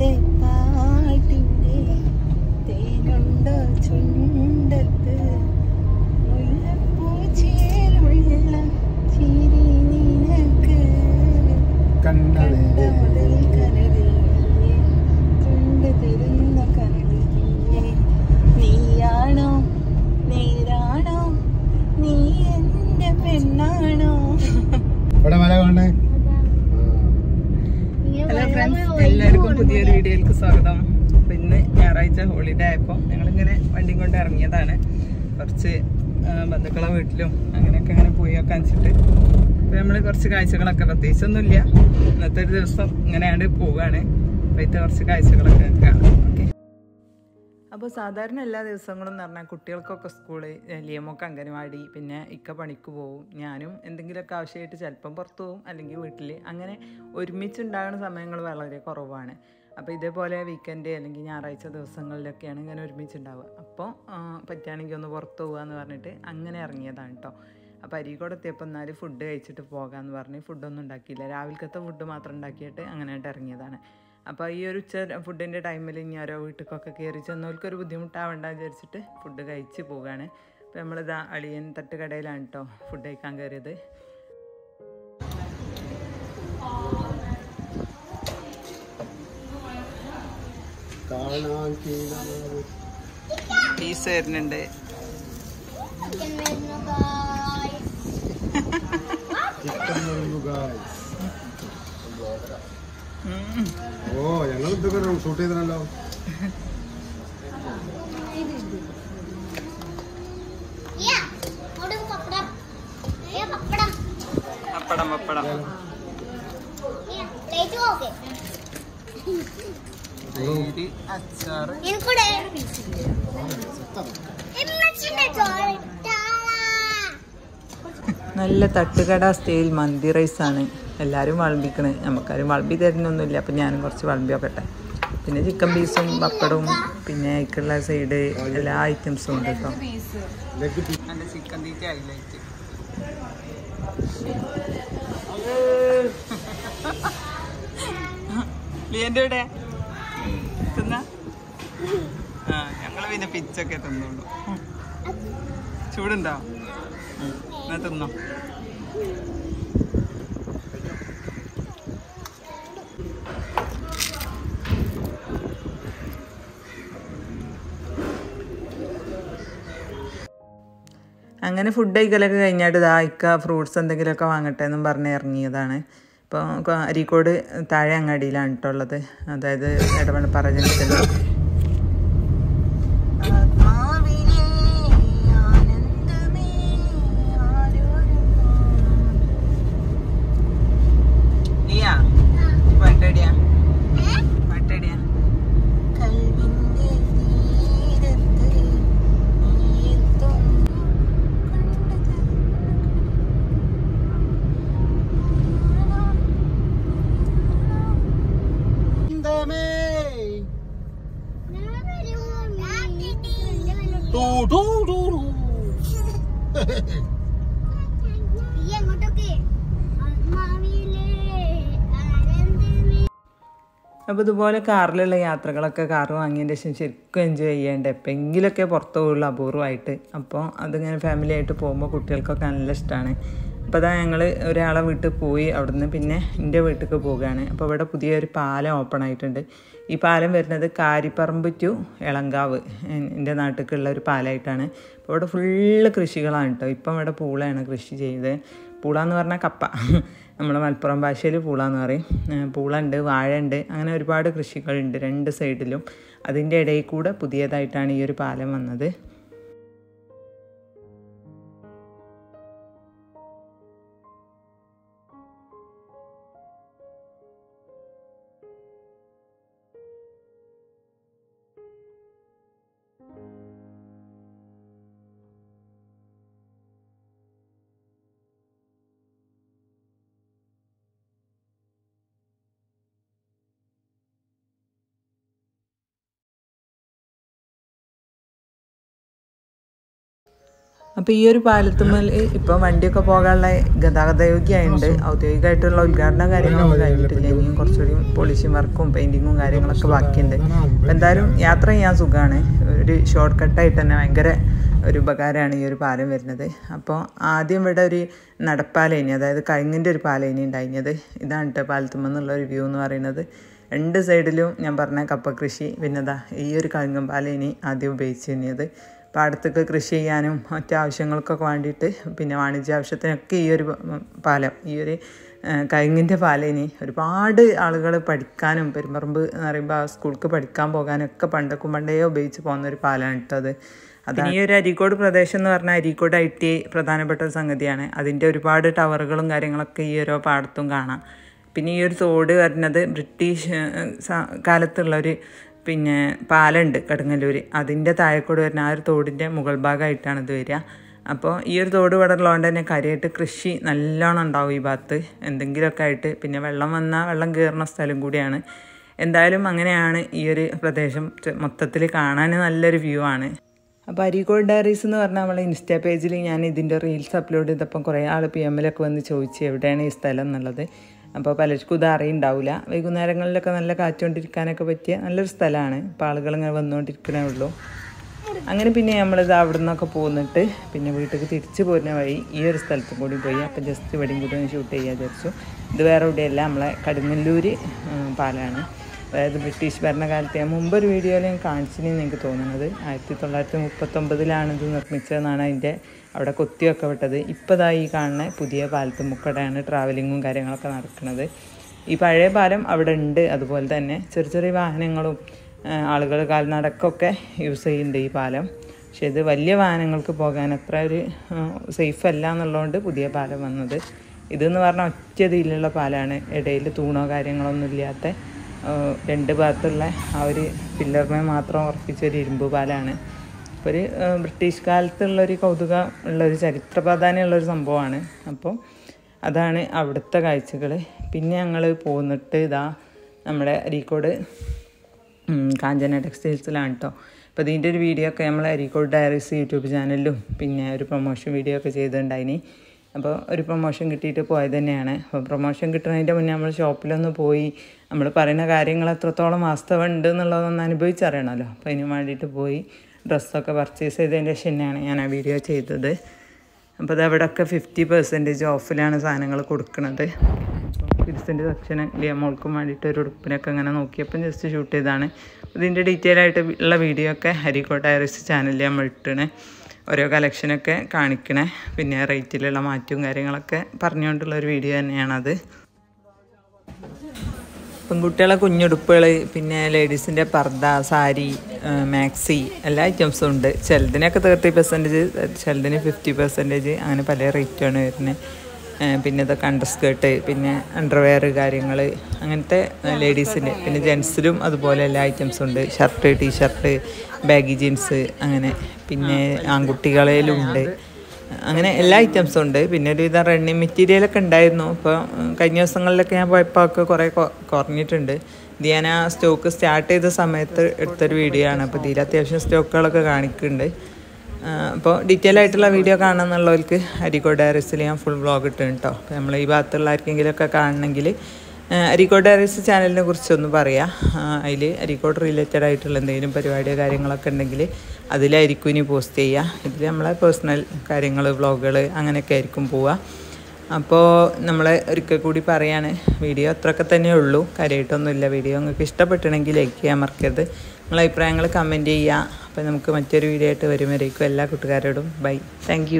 പാടത്തെ പാട്ടിന്റെ തേനുണ്ട ചുണ്ടത്ത് മുല്ലപ്പൂച്ചേലുള്ള ചിരി നിനക്ക് കണ്ട സ്വാഗതം. അപ്പം ഇന്ന് ഞായറാഴ്ച ഹോളിഡേ ആയപ്പോൾ ഞങ്ങളിങ്ങനെ വണ്ടിയും കൊണ്ട് ഇറങ്ങിയതാണ്. കുറച്ച് ബന്ധുക്കളെ വീട്ടിലും അങ്ങനെയൊക്കെ അങ്ങനെ പോയി ഒക്കെ കാണിച്ചിട്ട് അപ്പം നമ്മൾ കുറച്ച് കാഴ്ചകളൊക്കെ പ്രത്യേകിച്ചൊന്നുമില്ല. ഇന്നത്തെ ഒരു ദിവസം ഇങ്ങനെയാണ് പോവുകയാണ് അപ്പൊ ഇത്തെ കുറച്ച് കാഴ്ചകളൊക്കെ കാണാം. ഓക്കെ. അപ്പോൾ സാധാരണ എല്ലാ ദിവസങ്ങളും എന്ന് പറഞ്ഞാൽ കുട്ടികൾക്കൊക്കെ സ്കൂൾ ലിയമൊക്കെ അംഗനവാടി പിന്നെ ഇക്ക പണിക്ക് പോവും. ഞാനും എന്തെങ്കിലുമൊക്കെ ആവശ്യമായിട്ട് ചിലപ്പം പുറത്തു പോവും അല്ലെങ്കിൽ വീട്ടിൽ അങ്ങനെ ഒരുമിച്ചുണ്ടാകുന്ന സമയങ്ങൾ വളരെ കുറവാണ്. അപ്പോൾ ഇതേപോലെ വീക്കെൻഡ് അല്ലെങ്കിൽ ഞായറാഴ്ച ദിവസങ്ങളിലൊക്കെയാണ് ഇങ്ങനെ ഒരുമിച്ചുണ്ടാവുക. അപ്പോൾ പറ്റുകയാണെങ്കിൽ ഒന്ന് പുറത്ത് പോകുക എന്ന് പറഞ്ഞിട്ട് അങ്ങനെ ഇറങ്ങിയതാണ് കേട്ടോ അപ്പോൾ അരീക്കോട് എത്തിയപ്പോൾ എന്നാലും ഫുഡ് കഴിച്ചിട്ട് പോകാമെന്ന് പറഞ്ഞ് ഫുഡൊന്നും ഉണ്ടാക്കിയില്ല. രാവിലത്തെ ഫുഡ് മാത്രം ഉണ്ടാക്കിയിട്ട് അങ്ങനെയായിട്ട് ഇറങ്ങിയതാണ്. അപ്പോൾ ഈ ഒരു ഉച്ച ഫുഡിന്റെ ടൈമിൽ ഇനി ഓരോ വീട്ടിലേക്കൊക്കെ കയറി ചെന്നവർക്കൊരു ബുദ്ധിമുട്ടാവണ്ട വിചാരിച്ചിട്ട് ഫുഡ് കഴിച്ച് പോവുകയാണ്. അപ്പോൾ നമ്മളിതാ അളിയൻ തട്ടുകടയിലാണ് കേട്ടോ ഫുഡ് കഴിക്കാൻ കയറിയത്. പീസ് വരുന്നുണ്ട്. ഓ ഞങ്ങൾ ഇതൊക്കെ ഷൂട്ട് ചെയ്തല്ലോ പപ്പടം. പപ്പടം. തൈര് അച്ചാറ്. നല്ല തട്ടുകട സ്റ്റൈൽ മന്തി റൈസ് ആണ് എല്ലാവരും വളമ്പിക്കണേ. നമുക്കാരും വളമ്പി തരുന്നൊന്നുമില്ല. അപ്പം ഞാനും കുറച്ച് വളമ്പി നോക്കട്ടെ പിന്നെ ചിക്കൻ പീസും പപ്പടവും പിന്നെ അതിക്കുള്ള സൈഡ് എല്ലാ ഐറ്റംസും ഉണ്ട് കേട്ടോ. ചിക്കൻ തീറ്റ ഹൈലൈറ്റ്. ലിയന്റെ ഇവിടെ തിന്ന ആ പിന്നെ പിച്ചൊക്കെ തിന്നുള്ളൂ. ചൂടുണ്ടോ. എന്നാ തിന്നോ. അങ്ങനെ ഫുഡ് കഴിക്കലൊക്കെ കഴിഞ്ഞിട്ട് ഇതാ ഇക്ക ഫ്രൂട്ട്സ് എന്തെങ്കിലുമൊക്കെ വാങ്ങട്ടെ എന്നും പറഞ്ഞ് ഇറങ്ങിയതാണ്. ഇപ്പോൾ അരീക്കോട് താഴെ അങ്ങാടിയിലാണ് കേട്ടോ ഉള്ളത് അതായത് ഇടവണ്ണപ്പാറ ജംഗ്ഷനിൽ അപ്പോൾ ഇതുപോലെ കാറിലുള്ള യാത്രകളൊക്കെ കാർ വാങ്ങിയതിന്റെ ശേഷം ശരിക്കും എൻജോയ് ചെയ്യേണ്ട? എപ്പോഴെങ്കിലുമൊക്കെ പുറത്തു പോകുള്ളൂ അപൂർവമായിട്ട് അപ്പോൾ അതിങ്ങനെ ഫാമിലി ആയിട്ട് പോകുമ്പോൾ കുട്ടികൾക്കൊക്കെ നല്ല ഇഷ്ടമാണ് അപ്പോൾ അതാ ഞങ്ങൾ ഒരാളെ വീട്ടിൽ പോയി അവിടുന്ന് പിന്നെ എന്റെ വീട്ടിലേക്ക് പോവുകയാണ് അപ്പോൾ ഇവിടെ പുതിയൊരു പാലം ഓപ്പൺ ആയിട്ടുണ്ട്. ഈ പാലം വരുന്നത് കാരിപ്പറമ്പ് ടു എളങ്കാവ് എന്റെ നാട്ടിലേക്കുള്ള ഒരു പാലമായിട്ടാണ് അപ്പോൾ ഇവിടെ ഫുള്ള് കൃഷികളാണ് കേട്ടോ ഇപ്പം ഇവിടെ പൂളയാണ് കൃഷി ചെയ്തത്. പൂള എന്ന് പറഞ്ഞാൽ കപ്പ. നമ്മൾ മലപ്പുറം ഭാഷയിൽ പൂള എന്ന് പറയും പൂളുണ്ട് പൂള ഉണ്ട് വാഴ ഉണ്ട് അങ്ങനെ ഒരുപാട് കൃഷികളുണ്ട് രണ്ട് സൈഡിലും അതിന്റെ ഇടയിൽ കൂടെ പുതിയതായിട്ടാണ് ഈ ഒരു പാലം വന്നത്. അപ്പോൾ ഈ ഒരു പാലത്തുമ്മൽ ഇപ്പം വണ്ടിയൊക്കെ പോകാനുള്ള ഗതാഗതയോഗ്യമായുണ്ട് ഔദ്യോഗികമായിട്ടുള്ള ഉദ്ഘാടന കാര്യങ്ങളൊന്നും കഴിഞ്ഞിട്ടില്ല. ഇനിയും കുറച്ചുകൂടി പോളിഷിംഗ് വർക്കും പെയിന്റിങ്ങും കാര്യങ്ങളൊക്കെ ബാക്കിയുണ്ട്. അപ്പം എന്തായാലും യാത്ര ചെയ്യാൻ സുഖമാണ് ഒരു ഷോർട്ട് കട്ടായിട്ട് തന്നെ ഭയങ്കര ഒരു ഉപകാരമാണ് ഈ ഒരു പാലം വരുന്നത്. അപ്പോൾ ആദ്യം ഇവിടെ ഒരു നടപ്പാലേനി അതായത് കഴുങ്ങിന്റെ ഒരു പാലേനി ഉണ്ടായിരുന്നത്. ഇതാണ് കേട്ടോ പാലത്തുമെന്നുള്ള ഒരു വ്യൂ എന്ന് പറയുന്നത്. രണ്ട് സൈഡിലും ഞാൻ പറഞ്ഞ കപ്പ കൃഷി പിന്നെ ദാ ഈ ഒരു കഴുങ്ങം പാലേനി ആദ്യം ഉപയോഗിച്ചിരുന്നത്. പാടത്തൊക്കെ കൃഷി ചെയ്യാനും മറ്റു ആവശ്യങ്ങൾക്കൊക്കെ വേണ്ടിയിട്ട് പിന്നെ വാണിജ്യ ആവശ്യത്തിനൊക്കെ ഈ ഒരു പാലം ഈ ഒരു കഴുങ്ങിന്റെ പാലേനി ഒരുപാട് ആളുകൾ പഠിക്കാനും പെരുമ്പറമ്പ് എന്ന് പറയുമ്പോൾ ആ സ്കൂൾക്ക് പഠിക്കാൻ പോകാനൊക്കെ പണ്ടൊക്കെ പണ്ടേ ഉപയോഗിച്ച് പോകുന്ന ഒരു പാലമാണ് കേട്ടത് അതാണ് ഈ ഒരു അരീക്കോട് പ്രദേശം എന്ന് പറഞ്ഞാൽ അരീക്കോട് ഐ ടി പ്രധാനപ്പെട്ട ഒരു സംഗതിയാണ്. അതിന്റെ ഒരുപാട് ടവറുകളും കാര്യങ്ങളൊക്കെ ഈ ഓരോ പാടത്തും കാണാം. പിന്നെ ഈ ഒരു തോട് വരുന്നത് ബ്രിട്ടീഷ് കാലത്തുള്ള കാലത്തുള്ളൊരു പിന്നെ പാലുണ്ട് കടുങ്ങല്ലൂർ അതിന്റെ താഴെക്കൂടെ വരുന്ന ആ ഒരു തോടിന്റെ മുകൾ ഭാഗമായിട്ടാണ് ഇത് വരിക. അപ്പോൾ ഈ ഒരു തോട് ഇവിടെ ഉള്ളതുകൊണ്ട് തന്നെ കാര്യമായിട്ട് കൃഷി നല്ലോണം ഉണ്ടാവും ഈ ഭാഗത്ത്. എന്തെങ്കിലുമൊക്കെ ആയിട്ട് പിന്നെ വെള്ളം വന്നാൽ വെള്ളം കയറുന്ന സ്ഥലം കൂടിയാണ്. എന്തായാലും അങ്ങനെയാണ് ഈ ഒരു പ്രദേശം മൊത്തത്തിൽ കാണാൻ നല്ലൊരു വ്യൂ ആണ്. അപ്പോൾ അരീക്കോട് ഡയറീസ് എന്ന് പറഞ്ഞാൽ നമ്മളെ ഇൻസ്റ്റാ പേജിൽ ഞാൻ ഇതിന്റെ റീൽസ് അപ്ലോഡ് ചെയ്തപ്പം കുറേ ആൾ പി എമ്മിലൊക്കെ വന്ന് ചോദിച്ചു എവിടെയാണ് ഈ സ്ഥലം എന്നുള്ളത്. അപ്പോൾ പലർക്കും ഇത് അറിയുണ്ടാവില്ല. വൈകുന്നേരങ്ങളിലൊക്കെ നല്ല കാറ്റുകൊണ്ടിരിക്കാനൊക്കെ പറ്റിയ നല്ലൊരു സ്ഥലമാണ്. ഇപ്പോൾ ആളുകൾ ഇങ്ങനെ വന്നുകൊണ്ടിരിക്കണേ ഉള്ളൂ. അങ്ങനെ പിന്നെ നമ്മളിത് അവിടെ നിന്നൊക്കെ പോന്നിട്ട് പിന്നെ വീട്ടിലേക്ക് തിരിച്ചു പോരുന്ന വഴി ഈ ഒരു സ്ഥലത്തും കൂടി പോയി. അപ്പം ജസ്റ്റ് ഇവിടെയും കൂടി ഒന്ന് ഷൂട്ട് ചെയ്യാൻ വിചാരിച്ചു. ഇത് വേറെ എവിടെയല്ല നമ്മളെ കടുങ്ങല്ലൂർ പാലാണ്. അതായത് ബ്രിട്ടീഷ് ഭരണകാലത്ത് ഞാൻ മുമ്പ് ഒരു വീഡിയോയിൽ ഞാൻ കാണിച്ചിനെന്ന് എനിക്ക് തോന്നുന്നത്. ആയിരത്തി തൊള്ളായിരത്തി മുപ്പത്തൊമ്പതിലാണ് ഇത് നിർമ്മിച്ചതെന്നാണ് അതിന്റെ അവിടെ കൊത്തിയൊക്കെ വിട്ടത്. ഇപ്പോൾ ദാ ഈ കാണുന്ന പുതിയ പാലത്ത് മുക്കടയാണ് ട്രാവലിങ്ങും കാര്യങ്ങളൊക്കെ നടക്കുന്നത്. ഈ പഴയ പാലം അവിടെ ഉണ്ട്. അതുപോലെ തന്നെ ചെറിയ ചെറിയ വാഹനങ്ങളും ആളുകൾ കാൽനടക്കൊക്കെ യൂസ് ചെയ്യുന്നുണ്ട് ഈ പാലം. പക്ഷെ ഇത് വലിയ വാഹനങ്ങൾക്ക് പോകാൻ അത്ര ഒരു സേഫ് അല്ല എന്നുള്ളതുകൊണ്ട് പുതിയ പാലം വന്നത്. ഇതെന്ന് പറഞ്ഞാൽ ഒറ്റ ഇതിലുള്ള പാലാണ്. ഇടയിൽ തൂണോ കാര്യങ്ങളൊന്നും ഇല്ലാത്ത രണ്ട് ഭാഗത്തുള്ള ആ ഒരു പില്ലറിനെ മാത്രം ഉറപ്പിച്ച ഒരു ഇരുമ്പ് പാലാണ്. അപ്പോൾ ഒരു ബ്രിട്ടീഷ് കാലത്തുള്ളൊരു കൗതുകം ഉള്ളൊരു ചരിത്ര പ്രാധാന്യമുള്ളൊരു സംഭവമാണ്. അപ്പോൾ അതാണ് അവിടുത്തെ കാഴ്ചകൾ പിന്നെ ഞങ്ങൾ പോന്നിട്ട് ഇതാ നമ്മുടെ അരീക്കോട് കാഞ്ചന ടെക്സ്റ്റൈൽസിലാണ് കേട്ടോ അപ്പോൾ ഇതിന്റെ ഒരു വീഡിയോ ഒക്കെ നമ്മൾ അരീക്കോട് ഡയറീസ് യൂട്യൂബ് ചാനലിലും പിന്നെ ഒരു പ്രൊമോഷൻ വീഡിയോ ഒക്കെ ചെയ്തിട്ടുണ്ടായിനി. അപ്പോൾ ഒരു പ്രൊമോഷൻ കിട്ടിയിട്ട് പോയത് തന്നെയാണ്. അപ്പോൾ പ്രൊമോഷൻ കിട്ടുന്നതിന്റെ മുന്നേ നമ്മൾ ഷോപ്പിലൊന്ന് പോയി. നമ്മൾ പറയുന്ന കാര്യങ്ങൾ എത്രത്തോളം വാസ്തവം ഉണ്ട് എന്നുള്ളതൊന്ന് അനുഭവിച്ചറിയണമല്ലോ. അപ്പോൾ അതിന് വേണ്ടിയിട്ട് പോയി ഡ്രസ്സൊക്കെ പർച്ചേസ് ചെയ്തതിന്റെ ശേഷം തന്നെയാണ് ഞാൻ ആ വീഡിയോ ചെയ്തത്. അപ്പോൾ അത് അവിടെയൊക്കെ ഫിഫ്റ്റി പെർസെന്റേജ് ഓഫിലാണ് സാധനങ്ങൾ കൊടുക്കുന്നത് കിഡ്സിന്റെ ലിയ മോൾക്കും വേണ്ടിയിട്ട് ഒരു ഉടുപ്പിനൊക്കെ അങ്ങനെ നോക്കിയപ്പം ജസ്റ്റ് ഷൂട്ട് ചെയ്താണ് ഇതിന്റെ ഡീറ്റെയിൽ ആയിട്ട് ഉള്ള വീഡിയോ ഒക്കെ ഹരിക്കോട്ട ഐറിസ് ചാനലിൽ നമ്മൾ ഇട്ടണേ. ഓരോ കളക്ഷനൊക്കെ കാണിക്കണേ. പിന്നെ റേറ്റിലുള്ള മാറ്റവും കാര്യങ്ങളൊക്കെ പറഞ്ഞുകൊണ്ടുള്ള ഒരു വീഡിയോ തന്നെയാണത്. പെൺകുട്ടികളെ കുഞ്ഞുടുപ്പുകൾ പിന്നെ ലേഡീസിന്റെ പർദ്ദ സാരി മാക്സി എല്ലാ ഐറ്റംസും ഉണ്ട്. ചിലതിനൊക്കെ തേർട്ടി പെർസെന്റേജ് ചിലതിന് ഫിഫ്റ്റി പെർസെന്റേജ് അങ്ങനെ പല റേറ്റാണ് വരുന്നത് പിന്നെ ഇതൊക്കെ അണ്ടർ സ്കേർട്ട് പിന്നെ അണ്ടർവെയർ കാര്യങ്ങൾ അങ്ങനത്തെ ലേഡീസിന്റെ പിന്നെ ജെൻസിലും അതുപോലെ എല്ലാ ഐറ്റംസും ഉണ്ട്. ഷർട്ട് ടീഷർട്ട് ബാഗി ജീൻസ് അങ്ങനെ പിന്നെ ആൺകുട്ടികളിലും ഉണ്ട്. അങ്ങനെ എല്ലാ ഐറ്റംസും ഉണ്ട്. പിന്നെ ഒരു വിധം റണ്ണിങ് മെറ്റീരിയലൊക്കെ ഉണ്ടായിരുന്നു. ഇപ്പോൾ കഴിഞ്ഞ ദിവസങ്ങളിലൊക്കെ ഞാൻ പോയപ്പോൾ ഒക്കെ കുറേ കുറഞ്ഞിട്ടുണ്ട്. ഇത് ഞാൻ ആ സ്റ്റോക്ക് സ്റ്റാർട്ട് ചെയ്ത സമയത്ത് എടുത്തൊരു വീഡിയോ ആണ്. അപ്പോൾ ഇതിൽ അത്യാവശ്യം സ്റ്റോക്കുകളൊക്കെ കാണിക്കുന്നുണ്ട്. അപ്പോൾ ഡീറ്റെയിൽ ആയിട്ടുള്ള വീഡിയോ കാണുന്നുള്ളവർക്ക് അരിക്കോട് ഡയറീസിൽ ഞാൻ ഫുൾ വ്ളോഗ് ഇട്ടുണ്ട് കേട്ടോ അപ്പോൾ നമ്മൾ ഈ ഭാഗത്തുള്ള ആർക്കെങ്കിലുമൊക്കെ കാണണമെങ്കിൽ അരിക്കോട് ഡയറീസ് ചാനലിനെ കുറിച്ചൊന്ന് പറയാം. അതിൽ അരിക്കോട് റിലേറ്റഡ് ആയിട്ടുള്ള എന്തെങ്കിലും പരിപാടിയോ കാര്യങ്ങളൊക്കെ ഉണ്ടെങ്കിൽ അതിലായിരിക്കും ഇനി പോസ്റ്റ് ചെയ്യുക ഇതിൽ നമ്മളെ പേഴ്സണൽ കാര്യങ്ങൾ വ്ളോഗുകൾ അങ്ങനെയൊക്കെ ആയിരിക്കും പോവുക അപ്പോൾ നമ്മൾ ഒരിക്കൽ കൂടി പറയാണ് വീഡിയോ അത്രയൊക്കെ തന്നെ ഉള്ളൂ. കാര്യമായിട്ടൊന്നുമില്ല വീഡിയോ നിങ്ങൾക്ക് ഇഷ്ടപ്പെട്ടിട്ടുണ്ടെങ്കിൽ ലൈക്ക് ചെയ്യാൻ മറക്കരുത്. നിങ്ങളെ അഭിപ്രായങ്ങൾ കമന്റ് ചെയ്യുക അപ്പോൾ നമുക്ക് മറ്റൊരു വീഡിയോ ആയിട്ട് വരുമ്പോഴേക്കും എല്ലാ കൂട്ടുകാരോടും ബൈ താങ്ക്